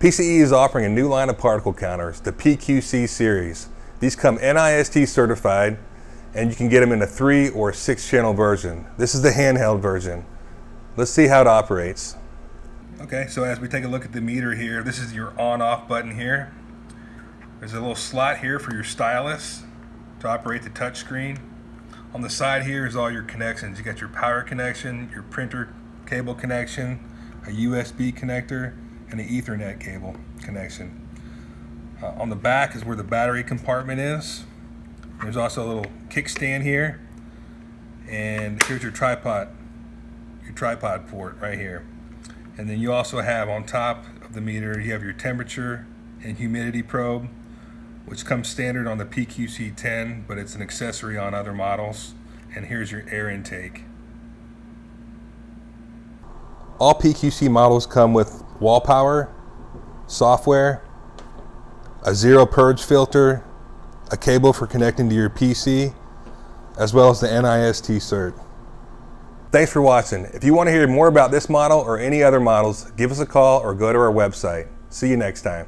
PCE is offering a new line of particle counters, the PQC series. These come NIST certified and you can get them in a three or six channel version. This is the handheld version. Let's see how it operates. Okay, so as we take a look at the meter here, this is your on off button here. There's a little slot here for your stylus to operate the touch screen. On the side here is all your connections. You got your power connection, your printer cable connection, a USB connector, and an Ethernet cable connection. Uh, on the back is where the battery compartment is. There's also a little kickstand here. And here's your tripod, your tripod port right here. And then you also have on top of the meter, you have your temperature and humidity probe, which comes standard on the PQC10, but it's an accessory on other models. And here's your air intake. All PQC models come with wall power, software, a zero purge filter, a cable for connecting to your PC, as well as the NIST cert. Thanks for watching. If you want to hear more about this model or any other models, give us a call or go to our website. See you next time.